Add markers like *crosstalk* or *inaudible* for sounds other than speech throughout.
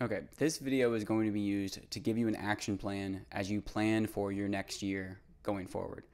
Okay, this video is going to be used to give you an action plan as you plan for your next year going forward.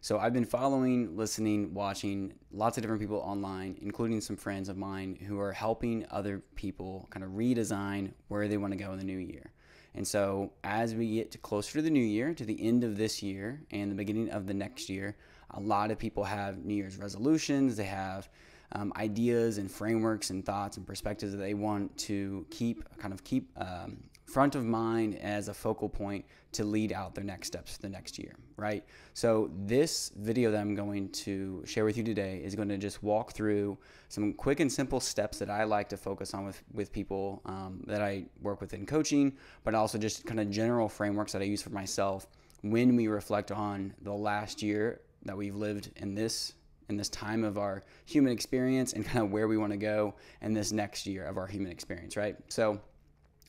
So I've been following, listening, watching lots of different people online, including some friends of mine who are helping other people kind of redesign where they want to go in the new year. And so as we get closer to the new year, to the end of this year and the beginning of the next year, a lot of people have New Year's resolutions. They have um, ideas and frameworks and thoughts and perspectives that they want to keep kind of keep um, front of mind as a focal point to lead out their next steps for the next year, right? So this video that I'm going to share with you today is going to just walk through some quick and simple steps that I like to focus on with, with people um, that I work with in coaching, but also just kind of general frameworks that I use for myself when we reflect on the last year that we've lived in this in this time of our human experience and kind of where we want to go in this next year of our human experience, right? So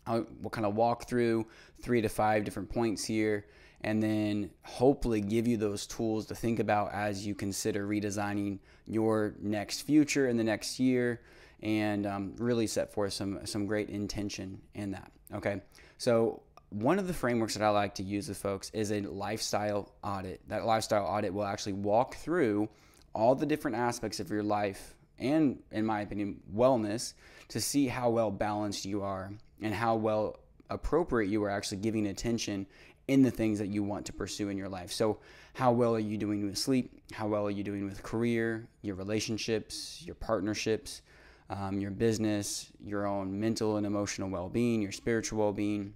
I'll, we'll kind of walk through three to five different points here and then hopefully give you those tools to think about as you consider redesigning your next future in the next year and um, really set forth some, some great intention in that. Okay. So one of the frameworks that I like to use with folks is a lifestyle audit. That lifestyle audit will actually walk through all the different aspects of your life and, in my opinion, wellness to see how well balanced you are and how well appropriate you are actually giving attention in the things that you want to pursue in your life. So, how well are you doing with sleep? How well are you doing with career, your relationships, your partnerships, um, your business, your own mental and emotional well being, your spiritual well being,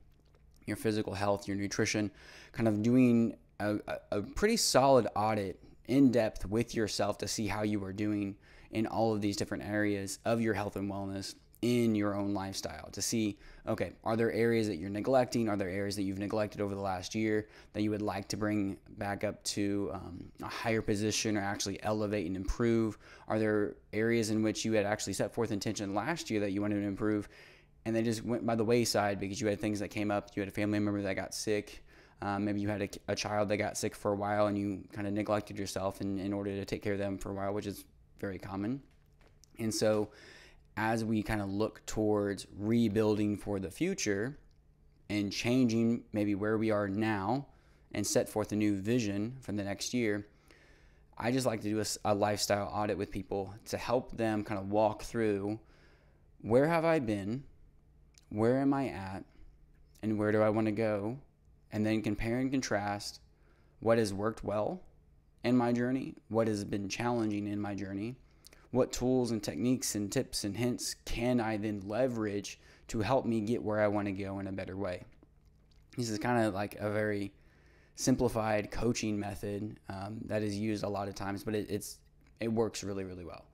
your physical health, your nutrition? Kind of doing a, a pretty solid audit in depth with yourself to see how you are doing in all of these different areas of your health and wellness in your own lifestyle to see okay are there areas that you're neglecting? Are there areas that you've neglected over the last year that you would like to bring back up to um, a higher position or actually elevate and improve? Are there areas in which you had actually set forth intention last year that you wanted to improve and they just went by the wayside because you had things that came up you had a family member that got sick um, maybe you had a, a, child that got sick for a while and you kind of neglected yourself in, in order to take care of them for a while, which is very common. And so, as we kind of look towards rebuilding for the future and changing maybe where we are now and set forth a new vision for the next year, I just like to do a, a lifestyle audit with people to help them kind of walk through where have I been, where am I at, and where do I want to go and then compare and contrast what has worked well in my journey, what has been challenging in my journey, what tools and techniques and tips and hints can I then leverage to help me get where I want to go in a better way. This is kind of like a very simplified coaching method um, that is used a lot of times, but it, it's it works really really well,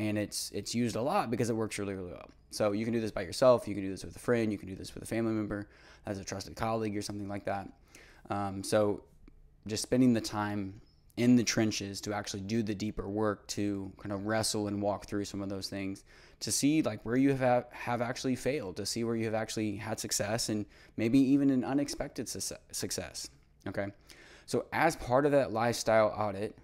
and it's it's used a lot because it works really really well. So you can do this by yourself. You can do this with a friend. You can do this with a family member, as a trusted colleague or something like that. Um, so just spending the time in the trenches to actually do the deeper work to kind of wrestle and walk through some of those things to see like where you have have actually failed to see where you have actually had success and maybe even an unexpected success okay so as part of that lifestyle audit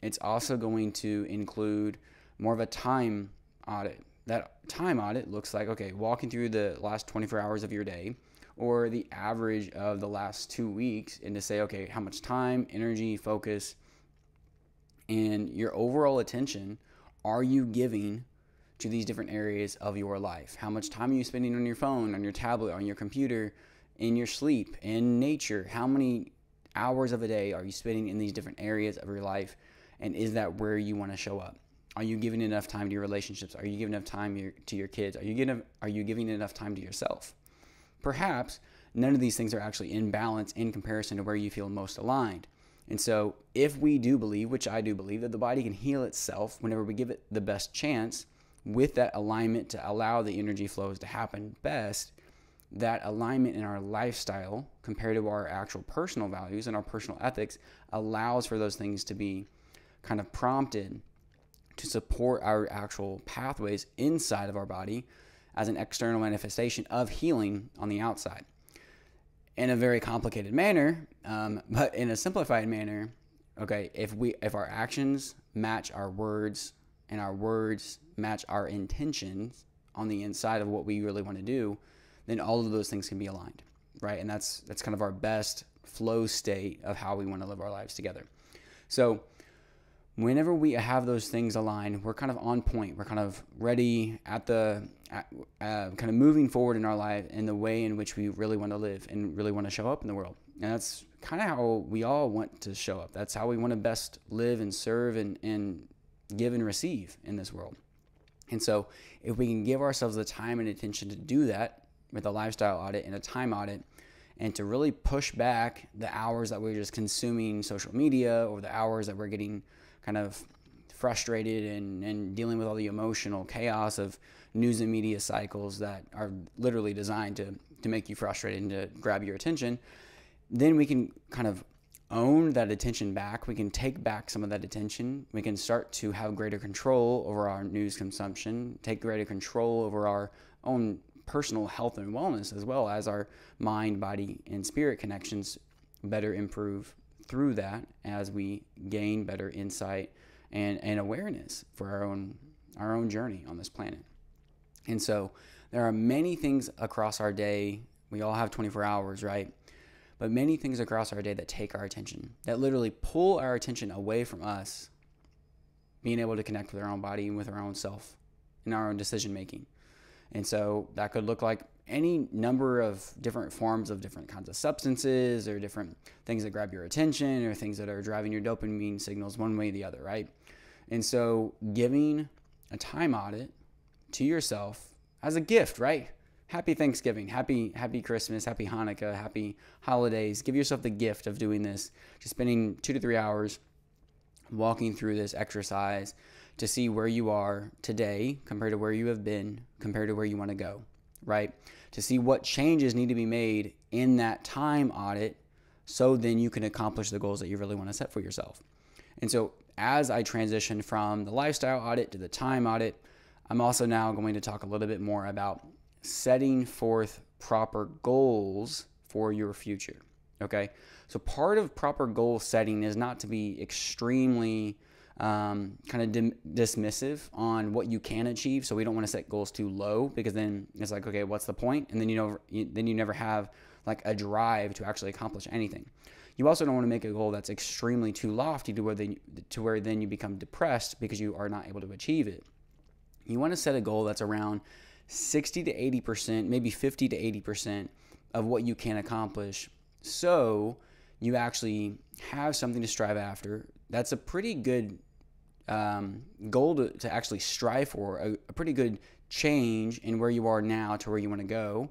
it's also going to include more of a time audit that time audit looks like okay, walking through the last 24 hours of your day or the average of the last two weeks and to say, okay, how much time, energy, focus, and your overall attention are you giving to these different areas of your life? How much time are you spending on your phone, on your tablet, on your computer, in your sleep, in nature? How many hours of a day are you spending in these different areas of your life? And is that where you want to show up? Are you giving enough time to your relationships? Are you giving enough time to your kids? Are you giving are you giving enough time to yourself? Perhaps none of these things are actually in balance in comparison to where you feel most aligned. And so, if we do believe, which I do believe, that the body can heal itself whenever we give it the best chance with that alignment to allow the energy flows to happen best, that alignment in our lifestyle compared to our actual personal values and our personal ethics allows for those things to be kind of prompted to support our actual pathways inside of our body as an external manifestation of healing on the outside. In a very complicated manner, um, *laughs* but in a simplified manner, okay, if we if our actions match our words and our words match our intentions on the inside of what we really want to do, then all of those things can be aligned, right? And that's that's kind of our best flow state of how we want to live our lives together. So whenever we have those things aligned, we're kind of on point. We're kind of ready at the at, uh, kind of moving forward in our life in the way in which we really want to live and really want to show up in the world. And that's kind of how we all want to show up. That's how we want to best live and serve and, and give and receive in this world. And so, if we can give ourselves the time and attention to do that with a lifestyle audit and a time audit, and to really push back the hours that we're just consuming social media or the hours that we're getting kind of frustrated and, and dealing with all the emotional chaos of news and media cycles that are literally designed to, to make you frustrated and to grab your attention, then we can kind of own that attention back. We can take back some of that attention. We can start to have greater control over our news consumption, take greater control over our own personal health and wellness, as well as our mind, body, and spirit connections better improve through that as we gain better insight and, and awareness for our own our own journey on this planet. And so there are many things across our day. We all have 24 hours, right? But many things across our day that take our attention, that literally pull our attention away from us being able to connect with our own body and with our own self and our own decision making. And so that could look like any number of different forms of different kinds of substances or different things that grab your attention or things that are driving your dopamine signals one way or the other, right? And so giving a time audit to yourself as a gift, right? Happy Thanksgiving, happy happy Christmas, happy Hanukkah, happy holidays. Give yourself the gift of doing this, just spending 2 to 3 hours walking through this exercise to see where you are today compared to where you have been, compared to where you want to go, right? To see what changes need to be made in that time audit so then you can accomplish the goals that you really want to set for yourself. And so as I transition from the lifestyle audit to the time audit, I'm also now going to talk a little bit more about setting forth proper goals for your future. Okay. So part of proper goal setting is not to be extremely um, kind of dim- dismissive on what you can achieve. So we don't want to set goals too low because then it's like, okay, what's the point? And then you know, you, then you never have like a drive to actually accomplish anything. You also don't want to make a goal that's extremely too lofty to where then to where then you become depressed because you are not able to achieve it. You want to set a goal that's around 60 to 80%, maybe 50 to 80% of what you can accomplish. So you actually have something to strive after that's a pretty good um, goal to, to, actually strive for, a, a pretty good change in where you are now to where you want to go.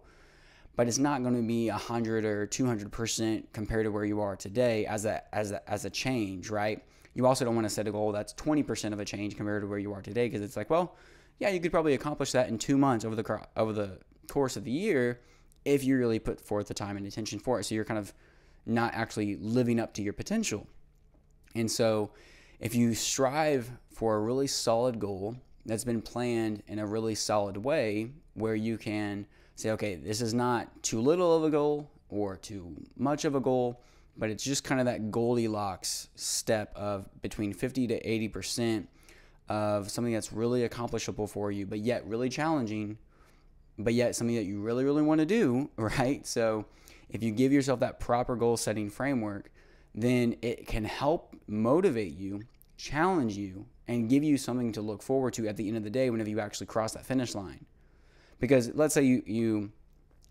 But it's not going to be 100 or 200% compared to where you are today as a, as a, as a change, right? You also don't want to set a goal that's 20% of a change compared to where you are today because it's like, well, yeah, you could probably accomplish that in two months over the, over the course of the year if you really put forth the time and attention for it. So you're kind of not actually living up to your potential. And so, if you strive for a really solid goal that's been planned in a really solid way, where you can say, okay, this is not too little of a goal or too much of a goal, but it's just kind of that Goldilocks step of between 50 to 80% of something that's really accomplishable for you, but yet really challenging, but yet something that you really, really want to do, *laughs* right? So, if you give yourself that proper goal setting framework, then it can help motivate you, challenge you, and give you something to look forward to at the end of the day whenever you actually cross that finish line. Because let's say you, you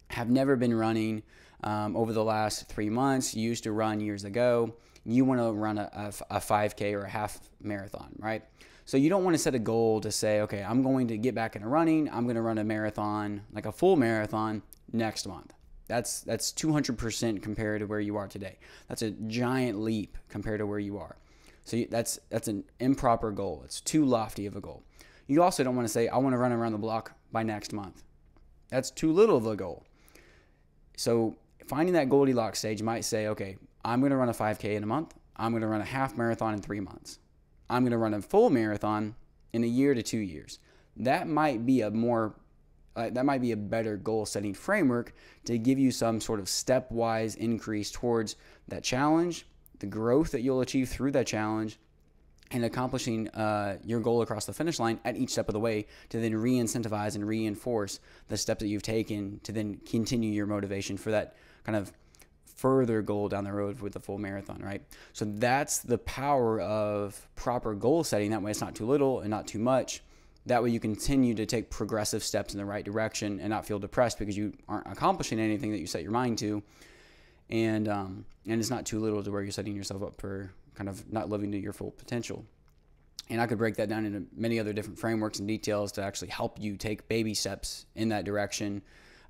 have never been running um, over the last three months, you used to run years ago, you want to run a, a, a 5K or a half marathon, right? So you don't want to set a goal to say, okay, I'm going to get back into running, I'm going to run a marathon, like a full marathon next month. That's that's 200% compared to where you are today. That's a giant leap compared to where you are. So you, that's that's an improper goal. It's too lofty of a goal. You also don't want to say I want to run around the block by next month. That's too little of a goal. So finding that Goldilocks stage might say, okay, I'm going to run a 5K in a month. I'm going to run a half marathon in three months. I'm going to run a full marathon in a year to two years. That might be a more uh, that might be a better goal setting framework to give you some sort of stepwise increase towards that challenge, the growth that you'll achieve through that challenge, and accomplishing uh, your goal across the finish line at each step of the way to then re incentivize and reinforce the steps that you've taken to then continue your motivation for that kind of further goal down the road with the full marathon, right? So that's the power of proper goal setting. That way it's not too little and not too much. That way you continue to take progressive steps in the right direction and not feel depressed because you aren't accomplishing anything that you set your mind to. And um, and it's not too little to where you're setting yourself up for kind of not living to your full potential. And I could break that down into many other different frameworks and details to actually help you take baby steps in that direction.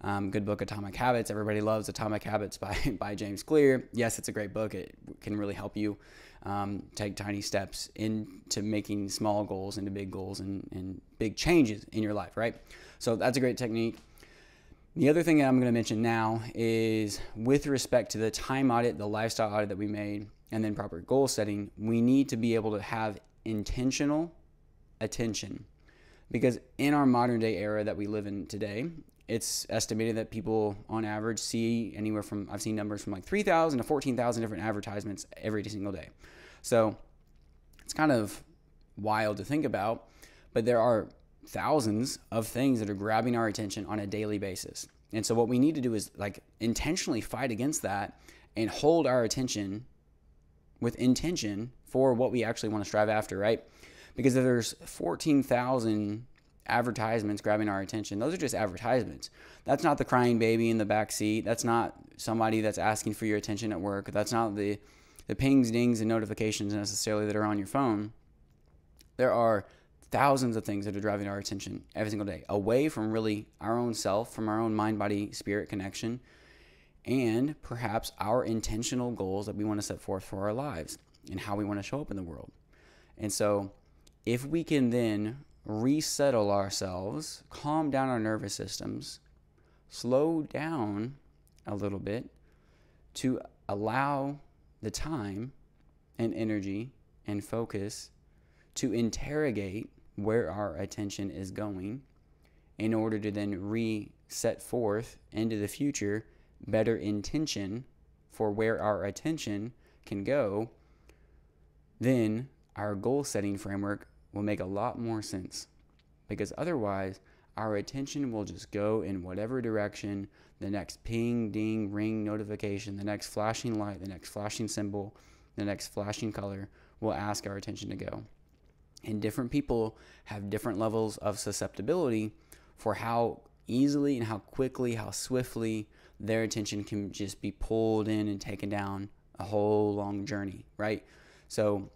Um, good book, Atomic Habits. Everybody loves Atomic Habits by, *laughs* by James Clear. Yes, it's a great book. It can really help you um, take tiny steps into making small goals into big goals and, and big changes in your life, right? So that's a great technique. The other thing that I'm going to mention now is with respect to the time audit, the lifestyle audit that we made, and then proper goal setting, we need to be able to have intentional attention. Because in our modern day era that we live in today, it's estimated that people on average see anywhere from, I've seen numbers from like 3,000 to 14,000 different advertisements every single day. So it's kind of wild to think about, but there are thousands of things that are grabbing our attention on a daily basis. And so what we need to do is like intentionally fight against that and hold our attention with intention for what we actually want to strive after, right? Because if there's 14,000 advertisements grabbing our attention, those are just advertisements. That's not the crying baby in the back seat. That's not somebody that's asking for your attention at work. That's not the the pings, dings, and notifications necessarily that are on your phone. There are thousands of things that are driving our attention every single day away from really our own self, from our own mind, body, spirit connection and perhaps our intentional goals that we want to set forth for our lives and how we want to show up in the world. And so, if we can then resettle ourselves, calm down our nervous systems, slow down a little bit to allow the time and energy and focus to interrogate where our attention is going in order to then reset forth into the future better intention for where our attention can go, then our goal setting framework will make a lot more sense. Because otherwise, our attention will just go in whatever direction the next ping, ding, ring notification, the next flashing light, the next flashing symbol, the next flashing color will ask our attention to go. And different people have different levels of susceptibility for how easily and how quickly, how swiftly their attention can just be pulled in and taken down a whole long journey, right? So,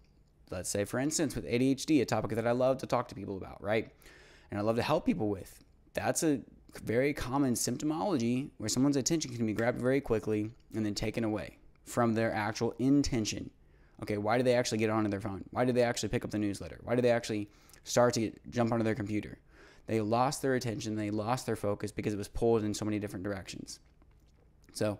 let's say, for instance, with ADHD, a topic that I love to talk to people about, right? And I love to help people with. That's a very common symptomology where someone's attention can be grabbed very quickly and then taken away from their actual intention. Okay, why did they actually get onto their phone? Why did they actually pick up the newsletter? Why did they actually start to get, jump onto their computer? They lost their attention, they lost their focus because it was pulled in so many different directions. So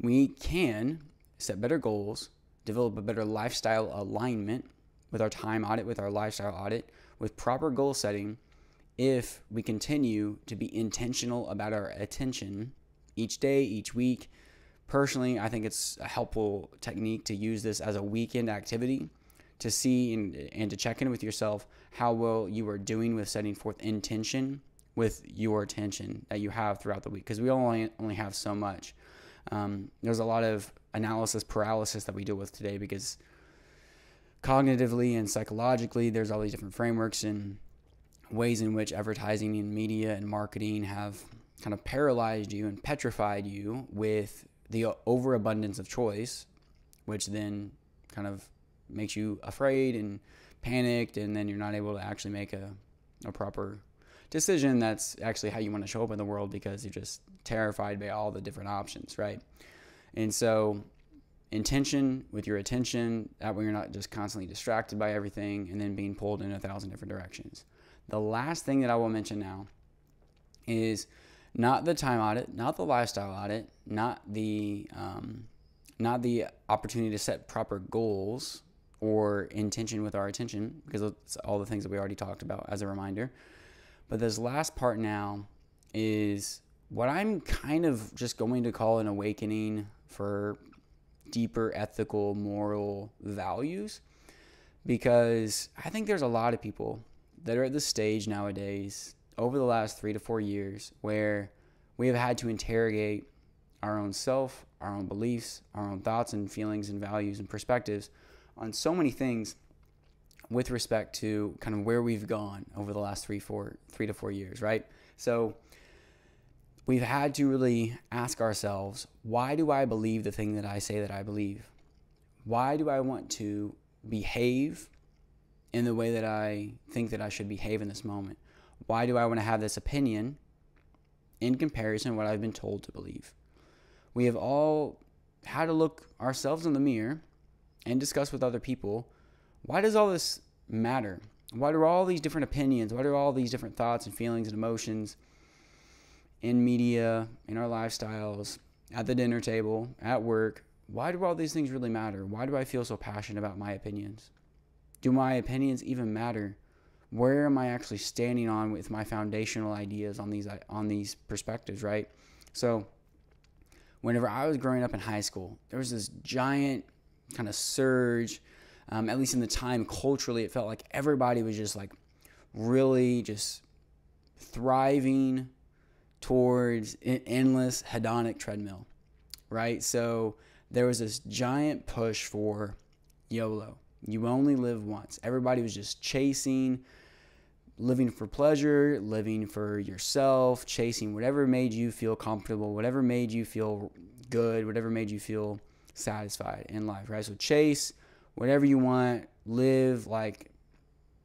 we can set better goals, develop a better lifestyle alignment with our time audit, with our lifestyle audit, with proper goal setting if we continue to be intentional about our attention each day, each week. Personally, I think it's a helpful technique to use this as a weekend activity to see and, and to check in with yourself how well you are doing with setting forth intention with your attention that you have throughout the week because we only only have so much. Um, there's a lot of analysis paralysis that we deal with today because cognitively and psychologically, there's all these different frameworks and ways in which advertising and media and marketing have kind of paralyzed you and petrified you with the overabundance of choice, which then kind of makes you afraid and panicked, and then you're not able to actually make a, a proper decision that's actually how you want to show up in the world because you're just terrified by all the different options, right? And so, intention with your attention, that way you're not just constantly distracted by everything and then being pulled in a thousand different directions. The last thing that I will mention now is not the time audit, not the lifestyle audit, not the um, not the opportunity to set proper goals or intention with our attention, because it's all the things that we already talked about as a reminder. But this last part now is what I'm kind of just going to call an awakening for deeper ethical, moral values. because I think there's a lot of people that are at the stage nowadays over the last three to four years where we have had to interrogate our own self, our own beliefs, our own thoughts and feelings and values and perspectives on so many things with respect to kind of where we've gone over the last three, four, three to four years, right? So we've had to really ask ourselves, why do I believe the thing that I say that I believe? Why do I want to behave in the way that I think that I should behave in this moment? Why do I want to have this opinion in comparison to what I've been told to believe? We have all had to look ourselves in the mirror and discuss with other people why does all this matter? Why do all these different opinions, why do all these different thoughts and feelings and emotions in media, in our lifestyles, at the dinner table, at work, why do all these things really matter? Why do I feel so passionate about my opinions? Do my opinions even matter? Where am I actually standing on with my foundational ideas on these on these perspectives, right? So, whenever I was growing up in high school, there was this giant kind of surge, um, at least in the time culturally, it felt like everybody was just like really just thriving towards an endless hedonic treadmill, right? So there was this giant push for YOLO. You only live once. Everybody was just chasing, living for pleasure, living for yourself, chasing whatever made you feel comfortable, whatever made you feel good, whatever made you feel satisfied in life, right? So chase whatever you want, live like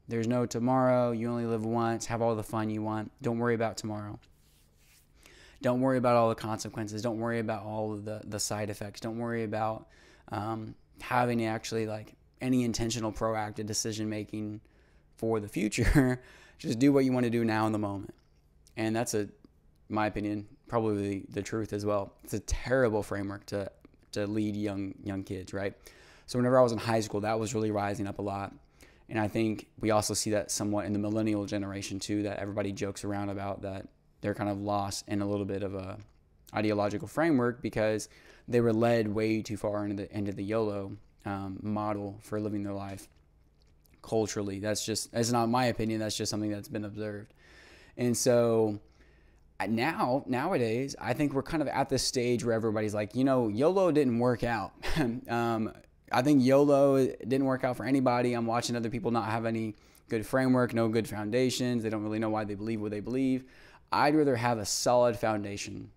there's no tomorrow. You only live once. Have all the fun you want. Don't worry about tomorrow. Don't worry about all the consequences. Don't worry about all the, the side effects. Don't worry about um, having actually like any intentional proactive decision making for the future. Just do what you want to do now in the moment. And that's a, my opinion, probably the truth as well. It's a terrible framework to to lead young young kids, right? So whenever I was in high school, that was really rising up a lot. And I think we also see that somewhat in the millennial generation too, that everybody jokes around about that they're kind of lost in a little bit of a ideological framework because they were led way too far into the into the YOLO um, model for living their life culturally. That's just that's not my opinion. That's just something that's been observed. And so now nowadays i think we're kind of at this stage where everybody's like you know yolo didn't work out. *laughs* Um, i think yolo didn't work out for anybody. I'm watching other people not have any good framework no good foundations. They don't really know why they believe what they believe. I'd rather have a solid foundation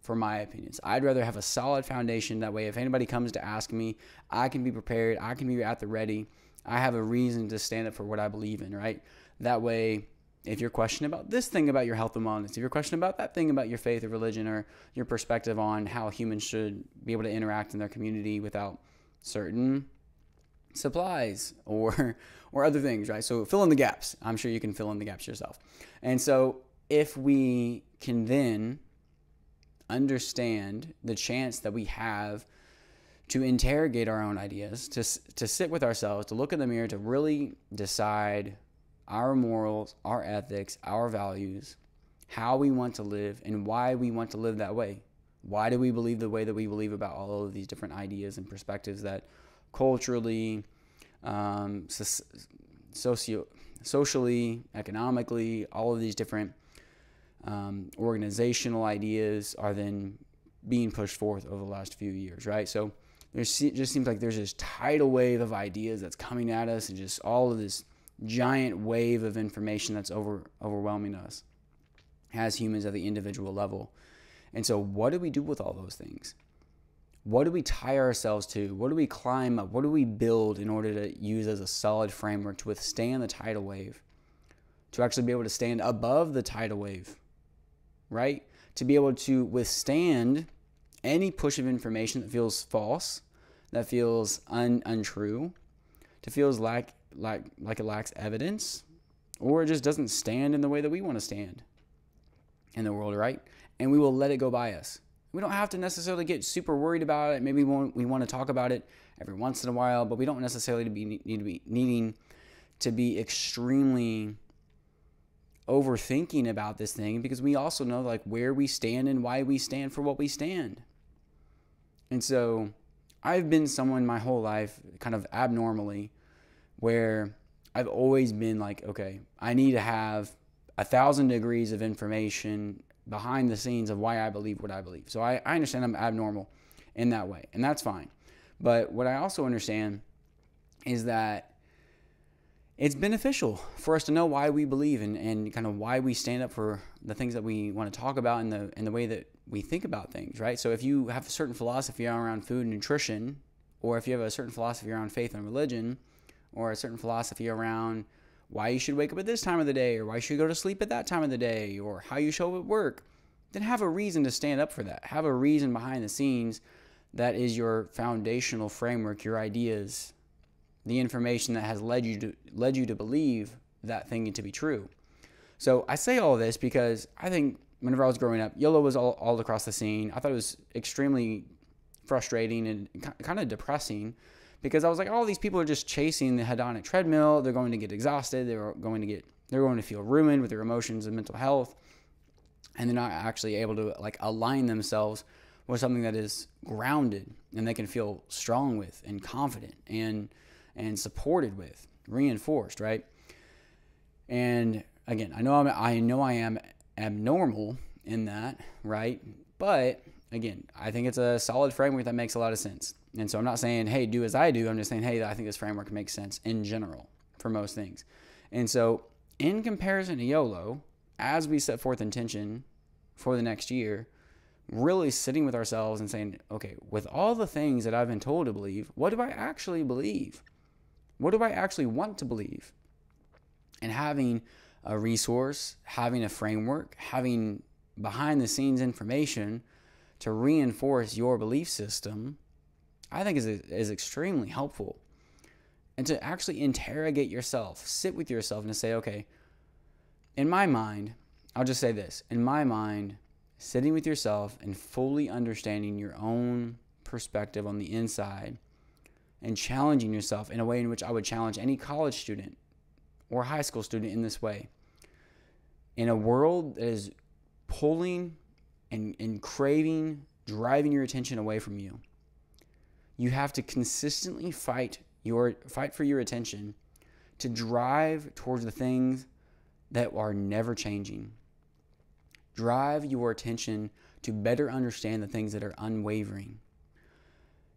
for my opinions. I'd rather have a solid foundation. That way if anybody comes to ask me i can be prepared. I can be at the ready i have a reason to stand up for what i believe in right that way if you're questioning about this thing about your health and wellness, if you're questioning about that thing about your faith or religion or your perspective on how humans should be able to interact in their community without certain supplies *laughs* or or other things, right? So fill in the gaps. I'm sure you can fill in the gaps yourself. And so if we can then understand the chance that we have to interrogate our own ideas, to to sit with ourselves, to look in the mirror, to really decide our morals, our ethics, our values, how we want to live, and why we want to live that way. Why do we believe the way that we believe about all of these different ideas and perspectives that culturally, um, socio- socially, economically, all of these different um, organizational ideas are then being pushed forth over the last few years, right? So there just seems like there's this tidal wave of ideas that's coming at us, and just all of this giant wave of information that's over overwhelming us as humans at the individual level. And so, what do we do with all those things? What do we tie ourselves to? What do we climb up? What do we build in order to use as a solid framework to withstand the tidal wave? To actually be able to stand above the tidal wave, right? To be able to withstand any push of information that feels false, that feels un- untrue, to feels like like like it lacks evidence or it just doesn't stand in the way that we want to stand in the world, right? And we will let it go by us. We don't have to necessarily get super worried about it. Maybe we want, we want to talk about it every once in a while, but we don't necessarily be, need to be needing to be extremely overthinking about this thing because we also know like where we stand and why we stand for what we stand. And so I've been someone my whole life kind of abnormally where I've always been like, okay, I need to have a thousand degrees of information behind the scenes of why I believe what I believe. So I, I understand I'm abnormal in that way, and that's fine. But what I also understand is that it's beneficial for us to know why we believe and, and kind of why we stand up for the things that we want to talk about and the and the way that we think about things, right? So if you have a certain philosophy around food and nutrition, or if you have a certain philosophy around faith and religion, or a certain philosophy around why you should wake up at this time of the day, or why you should go to sleep at that time of the day, or how you show up at work, then have a reason to stand up for that. Have a reason behind the scenes that is your foundational framework, your ideas, the information that has led you to led you to believe that thing to be true. So I say all this because I think whenever I was growing up, YOLO was all, all across the scene. I thought it was extremely frustrating and kind of depressing because I was like, all these people are just chasing the hedonic treadmill. They're going to get exhausted. They're going to get they're going to feel ruined with their emotions and mental health, and they're not actually able to like align themselves with something that is grounded and they can feel strong with and confident and and supported with, reinforced, right? And again, I know I'm, I know I am abnormal in that, right? But again, I think it's a solid framework that makes a lot of sense. And so I'm not saying, hey, do as I do. I'm just saying, hey, I think this framework makes sense in general for most things. And so, in comparison to YOLO, as we set forth intention for the next year, really sitting with ourselves and saying, okay, with all the things that I've been told to believe, what do I actually believe? What do I actually want to believe? And having a resource, having a framework, having behind the scenes information to reinforce your belief system, I think is, is extremely helpful. And to actually interrogate yourself, sit with yourself and to say, okay, in my mind, I'll just say this in my mind, sitting with yourself and fully understanding your own perspective on the inside and challenging yourself in a way in which I would challenge any college student or high school student in this way. In a world that is pulling and, and craving, driving your attention away from you, you have to consistently fight your fight for your attention to drive towards the things that are never changing. Drive your attention to better understand the things that are unwavering.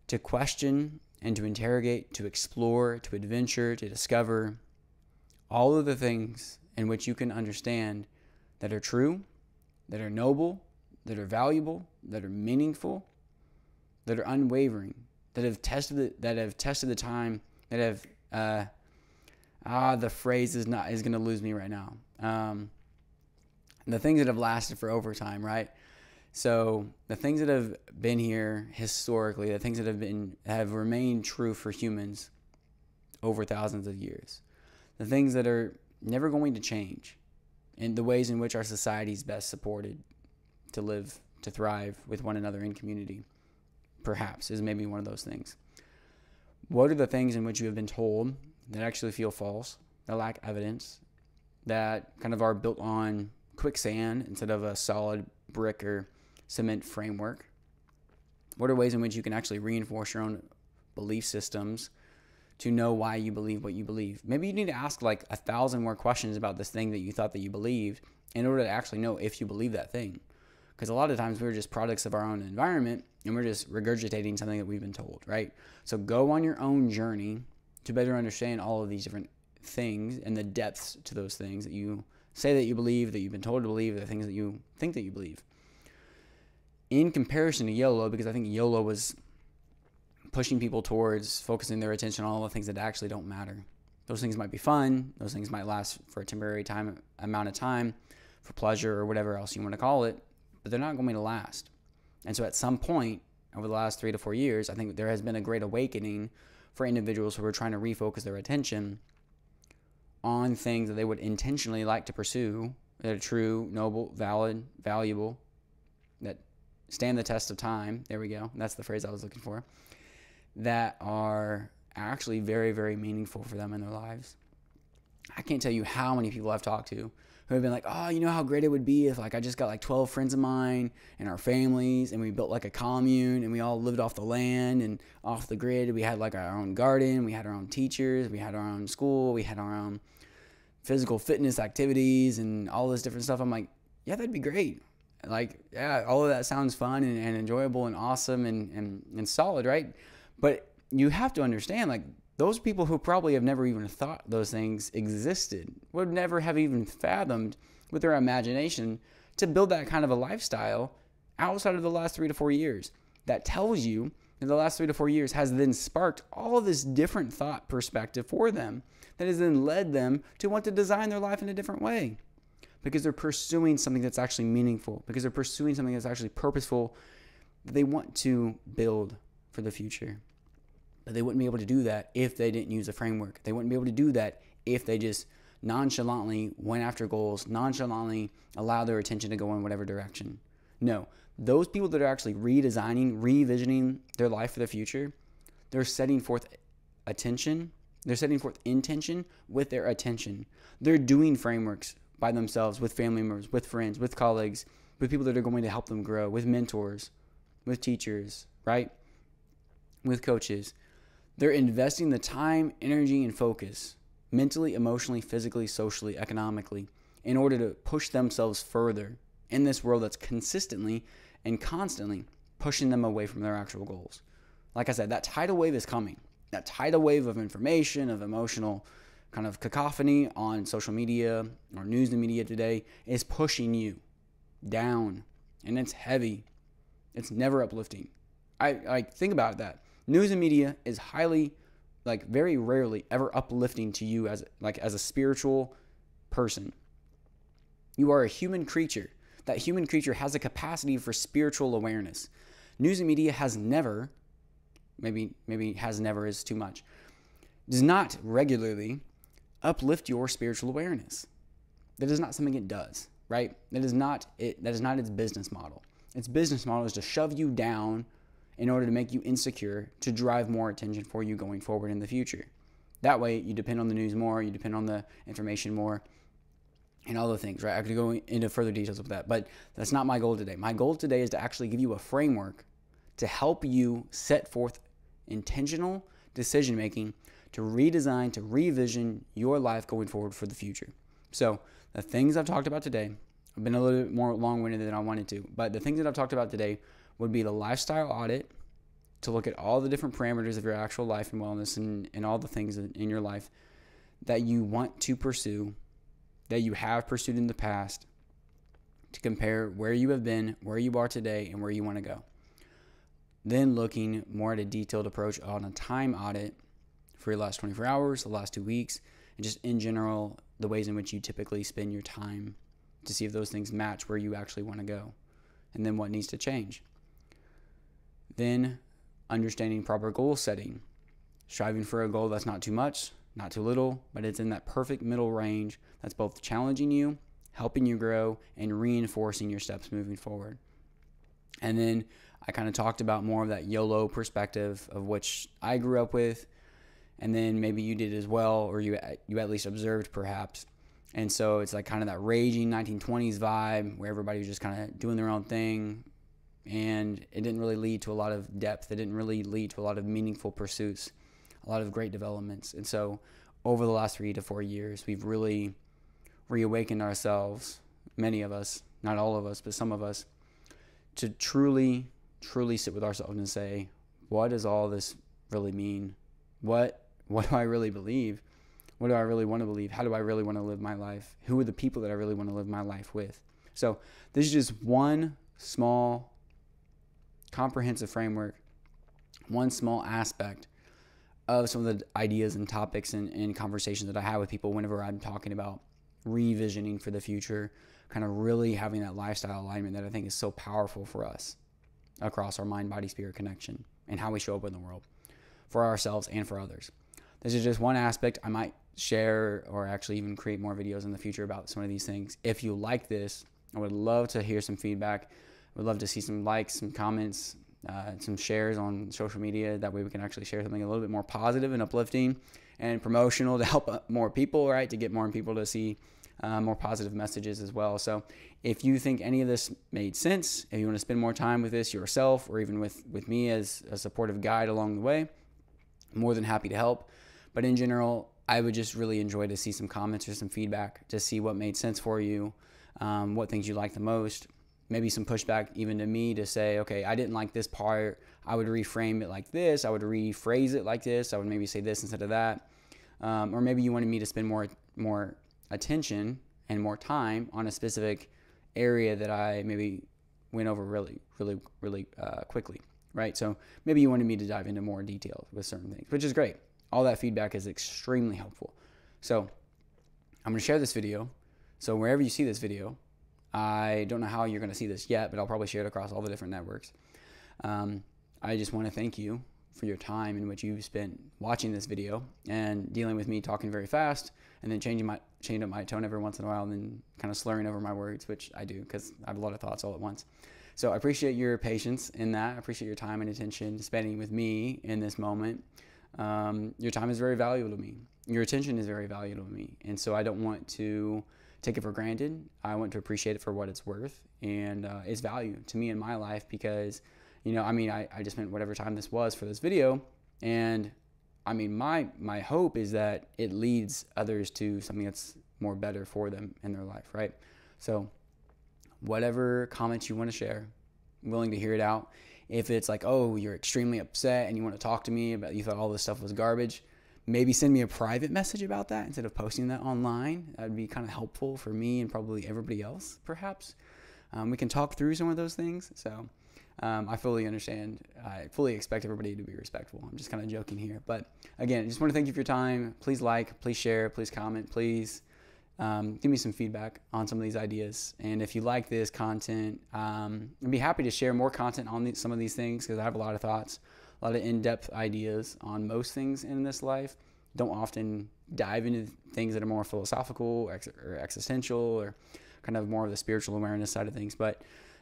To question and to interrogate, to explore, to adventure, to discover all of the things in which you can understand that are true, that are noble, that are valuable, that are meaningful, that are unwavering, that have tested the, that have tested the time, that have uh, ah the phrase is not is going to lose me right now. Um, the things that have lasted for overtime, right? So the things that have been here historically, the things that have been have remained true for humans over thousands of years, the things that are never going to change, and the ways in which our society is best supported to live, to thrive with one another in community, perhaps is maybe one of those things. What are the things in which you have been told that actually feel false, that lack evidence, that kind of are built on quicksand instead of a solid brick or cement framework? What are ways in which you can actually reinforce your own belief systems to know why you believe what you believe? Maybe you need to ask like a thousand more questions about this thing that you thought that you believed in order to actually know if you believe that thing. Because a lot of times we're just products of our own environment and we're just regurgitating something that we've been told, right? So go on your own journey to better understand all of these different things and the depths to those things that you say that you believe, that you've been told to believe, the things that you think that you believe in comparison to YOLO, because I think YOLO was pushing people towards focusing their attention on all the things that actually don't matter. Those things might be fun. Those things might last for a temporary time amount of time, for pleasure or whatever else you want to call it, but they're not going to last. And so, at some point over the last three to four years, I think there has been a great awakening for individuals who are trying to refocus their attention on things that they would intentionally like to pursue that are true, noble, valid, valuable, that stand the test of time. There we go. That's the phrase I was looking for. That are actually very, very meaningful for them in their lives. I can't tell you how many people I've talked to who have been like, oh, you know how great it would be if like I just got like 12 friends of mine and our families and we built like a commune and we all lived off the land and off the grid. We had like our own garden, we had our own teachers, we had our own school, we had our own physical fitness activities and all this different stuff. I'm like, yeah, that'd be great. Like, yeah, all of that sounds fun and, and enjoyable and awesome and, and, and solid, right? But you have to understand, like, those people who probably have never even thought those things existed would never have even fathomed with their imagination to build that kind of a lifestyle outside of the last three to four years. That tells you that the last three to four years has then sparked all this different thought perspective for them that has then led them to want to design their life in a different way because they're pursuing something that's actually meaningful, because they're pursuing something that's actually purposeful that they want to build for the future. But they wouldn't be able to do that if they didn't use a framework. They wouldn't be able to do that if they just nonchalantly went after goals, nonchalantly allow their attention to go in whatever direction. No, those people that are actually redesigning, revisioning their life for the future, they're setting forth attention, they're setting forth intention with their attention. They're doing frameworks by themselves with family members, with friends, with colleagues, with people that are going to help them grow, with mentors, with teachers, right? With coaches. They're investing the time, energy, and focus mentally, emotionally, physically, socially, economically in order to push themselves further in this world that's consistently and constantly pushing them away from their actual goals. Like I said, that tidal wave is coming. That tidal wave of information, of emotional kind of cacophony on social media or news and media today is pushing you down and it's heavy. It's never uplifting. I like think about that news and media is highly like very rarely ever uplifting to you as like as a spiritual person. You are a human creature. That human creature has a capacity for spiritual awareness. News and media has never maybe maybe has never is too much does not regularly uplift your spiritual awareness. That is not something it does right? That is not it that is not its business model. Its business model is to shove you down in order to make you insecure to drive more attention for you going forward in the future. That way, you depend on the news more, you depend on the information more, and all the things, right? I could go into further details of that, but that's not my goal today. My goal today is to actually give you a framework to help you set forth intentional decision making to redesign, to revision your life going forward for the future. So, the things I've talked about today, I've been a little bit more long winded than I wanted to, but the things that I've talked about today would be the lifestyle audit to look at all the different parameters of your actual life and wellness and, and all the things in your life that you want to pursue, that you have pursued in the past, to compare where you have been, where you are today, and where you want to go. Then looking more at a detailed approach on a time audit for your last 24 hours, the last two weeks, and just in general, the ways in which you typically spend your time to see if those things match where you actually want to go, and then what needs to change. Then, understanding proper goal setting, striving for a goal that's not too much, not too little, but it's in that perfect middle range that's both challenging you, helping you grow, and reinforcing your steps moving forward. And then I kind of talked about more of that YOLO perspective of which I grew up with, and then maybe you did as well, or you you at least observed perhaps. And so it's like kind of that raging 1920s vibe where everybody was just kind of doing their own thing, and it didn't really lead to a lot of depth. It didn't really lead to a lot of meaningful pursuits, a lot of great developments. And so, over the last three to four years, we've really reawakened ourselves, many of us, not all of us, but some of us, to truly, truly sit with ourselves and say, what does all this really mean? What what do I really believe? What do I really want to believe? How do I really want to live my life? Who are the people that I really want to live my life with? So this is just one small comprehensive framework, one small aspect of some of the ideas and topics and, and conversations that I have with people whenever I'm talking about revisioning for the future, kind of really having that lifestyle alignment that I think is so powerful for us across our mind, body, spirit connection and how we show up in the world for ourselves and for others. This is just one aspect. I might share or actually even create more videos in the future about some of these things. If you like this, I would love to hear some feedback. We'd love to see some likes, some comments, uh, some shares on social media. That way we can actually share something a little bit more positive and uplifting and promotional to help more people, right? To get more people to see uh, more positive messages as well. So if you think any of this made sense, if you want to spend more time with this yourself or even with, with me as a supportive guide along the way, more than happy to help. But in general, I would just really enjoy to see some comments or some feedback to see what made sense for you, um, what things you like the most, maybe some pushback even to me to say, okay, I didn't like this part. I would reframe it like this. I would rephrase it like this. I would maybe say this instead of that. Um, or maybe you wanted me to spend more more attention and more time on a specific area that I maybe went over really, really, really uh, quickly, right? So maybe you wanted me to dive into more detail with certain things, which is great. All that feedback is extremely helpful. So I'm going to share this video. So wherever you see this video, I don't know how you're going to see this yet, but I'll probably share it across all the different networks. Um, I just want to thank you for your time in which you've spent watching this video and dealing with me talking very fast and then changing my changing up my tone every once in a while and then kind of slurring over my words, which I do because I have a lot of thoughts all at once. So I appreciate your patience in that. I appreciate your time and attention spending with me in this moment. Um, your time is very valuable to me. Your attention is very valuable to me, and so I don't want to take it for granted. I want to appreciate it for what it's worth and uh, its value to me in my life because, you know, I mean, I, I just spent whatever time this was for this video, and I mean, my my hope is that it leads others to something that's more better for them in their life, right? So, whatever comments you want to share, I'm willing to hear it out. If it's like, oh, you're extremely upset and you want to talk to me about you thought all this stuff was garbage, maybe send me a private message about that instead of posting that online. That would be kind of helpful for me and probably everybody else, perhaps. Um, we can talk through some of those things. So um, I fully understand. I fully expect everybody to be respectful. I'm just kind of joking here. But again, I just want to thank you for your time. Please like, please share, please comment, please um, give me some feedback on some of these ideas. And if you like this content, um, I'd be happy to share more content on some of these things because I have a lot of thoughts, a lot of in depth ideas on most things in this life. Don't often dive into things that are more philosophical or existential or kind of more of the spiritual awareness side of things. But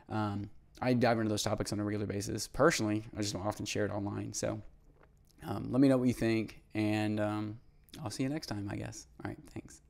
um, I dive into those topics on a regular basis. Personally, I just don't often share it online. So um, let me know what you think, and um, I'll see you next time, I guess. All right, thanks.